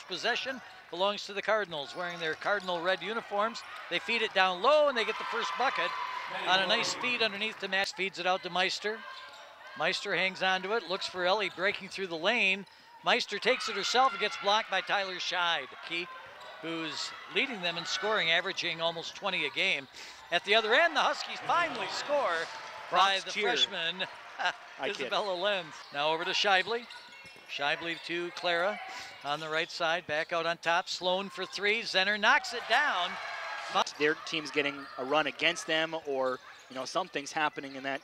First possession belongs to the Cardinals, wearing their Cardinal red uniforms. They feed it down low and they get the first bucket on a nice feed underneath the Max. Feeds it out to Meister. Meister hangs onto it, looks for Ellie breaking through the lane. Meister takes it herself and gets blocked by Tyler Scheid, Key, who's leading them in scoring, averaging almost 20 a game. At the other end, the Huskies finally score by the cheer. freshman Isabella Lenz. Now over to Shively. Shively to Clara on the right side, back out on top. Sloan for three. Zenner knocks it down. Their team's getting a run against them, or you know something's happening in that.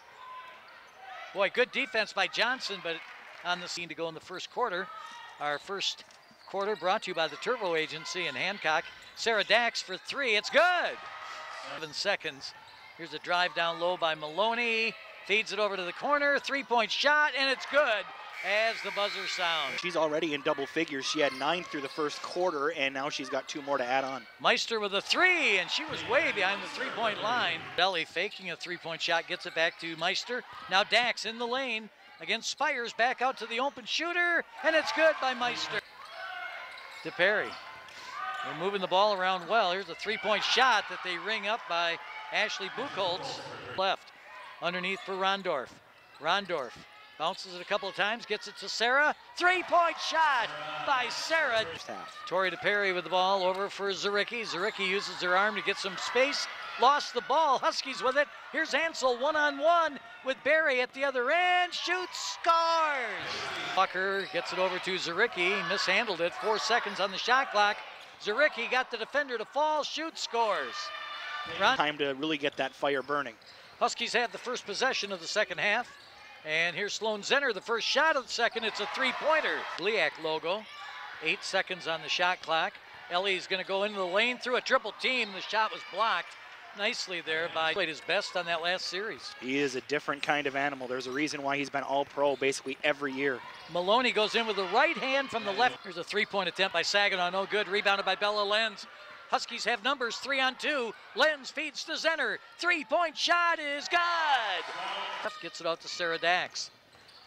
Boy, good defense by Johnson, but on the scene to go in the first quarter. Our first quarter brought to you by the Turbo Agency in Hancock. Sarah Dax for three. It's good. Seven seconds. Here's a drive down low by Maloney. Feeds it over to the corner. Three point shot, and it's good as the buzzer sounds. She's already in double figures. She had nine through the first quarter, and now she's got two more to add on. Meister with a three, and she was way behind the three point line. Belly faking a three point shot, gets it back to Meister. Now Dax in the lane against Spires, back out to the open shooter, and it's good by Meister. To Perry. They're moving the ball around well. Here's a three point shot that they ring up by Ashley Buchholz. Left underneath for Rondorf. Rondorf bounces it a couple of times, gets it to Sarah. Three point shot by Sarah. Tori DePerry with the ball over for Zaricki. Zaricki uses her arm to get some space. Lost the ball. Huskies with it. Here's Ansel one on one with Barry at the other end. Shoots, scores. Walker gets it over to Zaricki. Mishandled it. Four seconds on the shot clock. Zaricki got the defender to fall. Shoots, scores. Ron- Time to really get that fire burning. Huskies have the first possession of the second half. And here's Sloan Zenner, the first shot of the second. It's a three pointer. Gliak logo. Eight seconds on the shot clock. Ellie's going to go into the lane through a triple team. The shot was blocked nicely there by played his best on that last series. He is a different kind of animal. There's a reason why he's been all pro basically every year. Maloney goes in with the right hand from the left. Here's a three point attempt by Saginaw. No good. Rebounded by Bella Lenz. Huskies have numbers three on two. Lenz feeds to Zenner. Three point shot is good. Gets it out to Sarah Dax.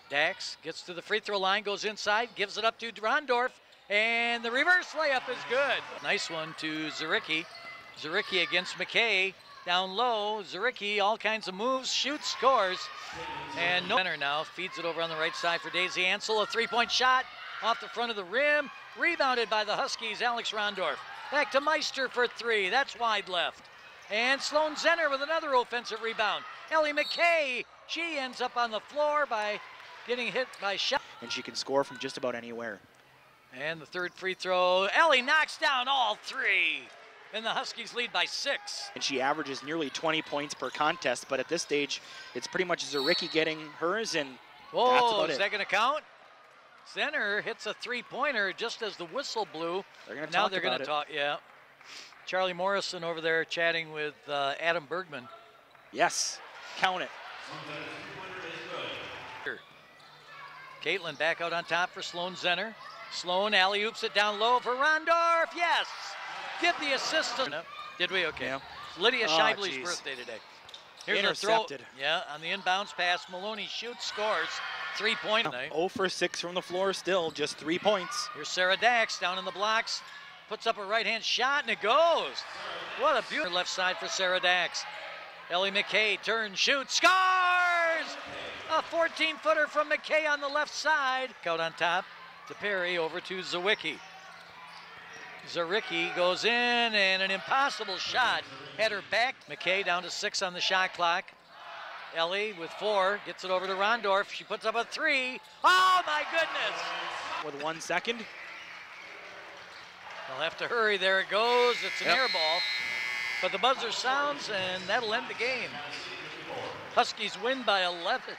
Dax gets to the free throw line, goes inside, gives it up to Rondorf, and the reverse layup is good. Nice one to Zaricki. Zaricki against McKay. Down low, Zaricki, all kinds of moves, shoots, scores. And no center now feeds it over on the right side for Daisy Ansel. A three-point shot off the front of the rim. Rebounded by the Huskies, Alex Rondorf. Back to Meister for three. That's wide left. And Sloan Zenner with another offensive rebound. Ellie McKay, she ends up on the floor by getting hit by shot. And she can score from just about anywhere. And the third free throw, Ellie knocks down all three. And the Huskies lead by six. And she averages nearly 20 points per contest, but at this stage, it's pretty much Zaricki getting hers, and that's Whoa, about is it. that going to count? Center hits a three-pointer just as the whistle blew. They're to now they're going to talk, yeah. Charlie Morrison over there chatting with uh, Adam Bergman. Yes, count it. Caitlin back out on top for Sloan Zenner. Sloan alley oops it down low for Rondorf. Yes! Give the assist. Did we? Okay. Yeah. Lydia Oh, birthday today. Here's Intercepted. Yeah, on the inbounds pass, Maloney shoots, scores. Three point. Now, 0 for 6 from the floor still, just three points. Here's Sarah Dax down in the blocks. Puts up a right hand shot and it goes. What a beautiful left side for Sarah Dax. Ellie McKay turns, shoots, scores! A 14 footer from McKay on the left side. Out on top to Perry over to Zawicki. Zaricki goes in and an impossible shot. Had her back. McKay down to six on the shot clock. Ellie with four gets it over to Rondorf. She puts up a three. Oh my goodness! With one second, They'll have to hurry. There it goes. It's an Yep. air ball. But the buzzer sounds, and that'll end the game. Huskies win by 11.